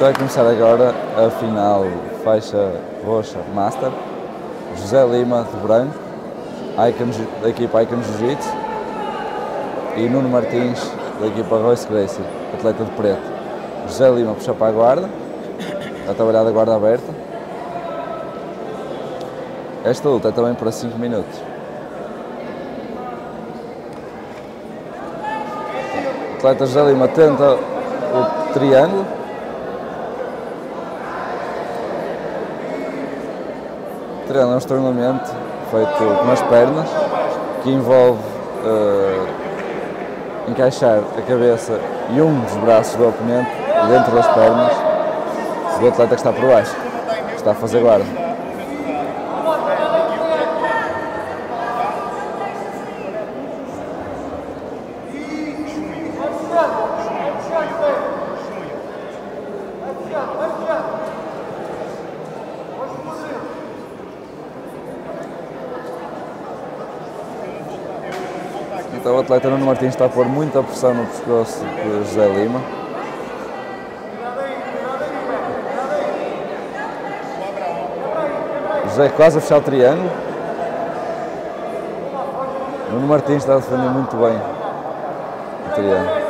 Então vai começar agora a final faixa roxa Master. José Lima de branco, Icon, da equipa Icon Jiu-Jitsu e Nuno Martins da equipa Royce Gracie, atleta de preto. José Lima puxa para a guarda, a trabalhar da guarda aberta. Esta luta é também para 5 minutos. O atleta José Lima tenta o triângulo, treino é um estrangulamento feito com as pernas, que envolve uh, encaixar a cabeça e um dos braços do oponente dentro das pernas do atleta que está por baixo, que está a fazer guarda. O atleta Nuno Martins está a pôr muita pressão no pescoço de José Lima. José quase a fechar o triângulo. Nuno Martins está a defender muito bem o triângulo.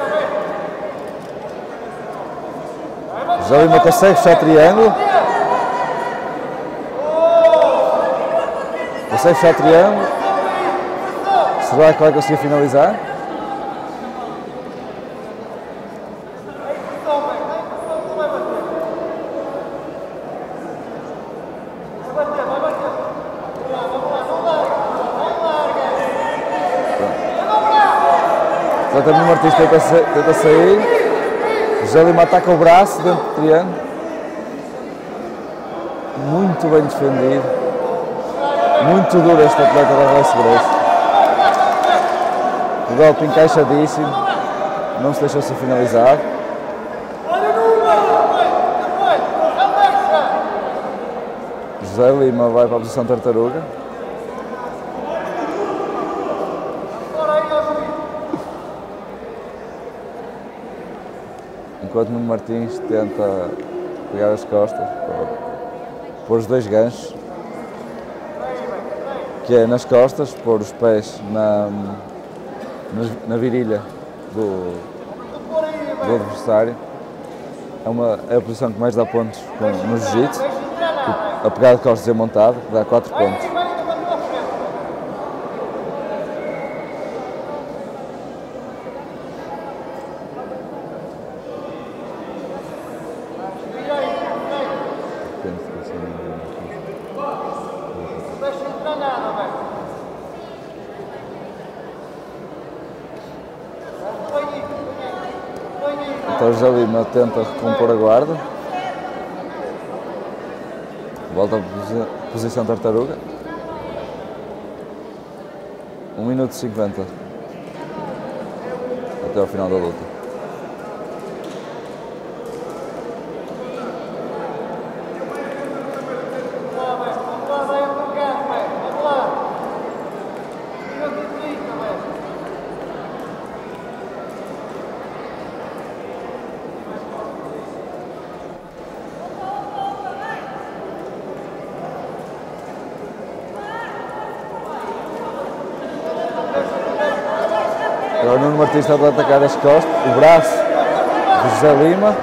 José Lima consegue fechar o triângulo. Consegue fechar o triângulo. Será que vai conseguir finalizar? Exatamente o Martins tenta, tenta sair. José Lima ataca o braço dentro do triângulo. Muito bem defendido. Muito duro este atleta da Race Grace. O golpe encaixadíssimo, não se deixou ser finalizado. José Lima vai para a posição tartaruga. Enquanto Nuno Martins tenta pegar as costas, pôr os dois ganchos, que é nas costas, pôr os pés na, na virilha do, do adversário. É, uma, é a posição que mais dá pontos no jiu-jitsu. A pegada de costas é montado, dá 4 pontos. Então José Lima tenta recompor a guarda. Volta à posição tartaruga. 1 minuto e 50 até ao final da luta. Agora o Nuno Martins está a atacar as costas, o braço de José Lima.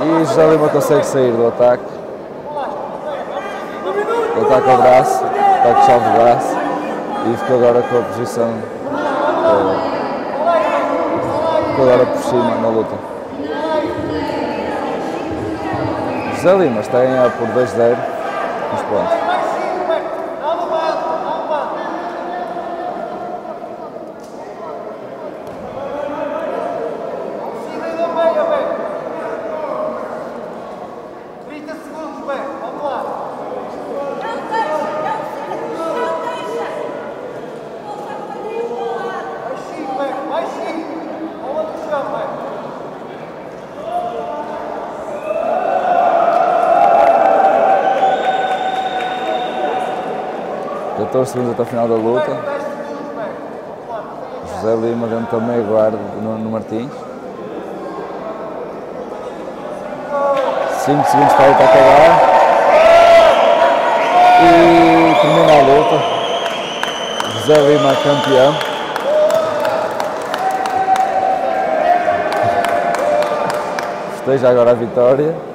E José Lima consegue sair do ataque. O ataque ao braço, ataque chave do braço e ficou agora com a posição. Uh, ficou agora por cima na luta. José Lima está a por 2-0 nos pontos. Segundos até o final da luta. José Lima dentro da meia guarda no, no Martins. 5 segundos para a luta acabar. E termina a luta. José Lima campeão. Festeja agora a vitória.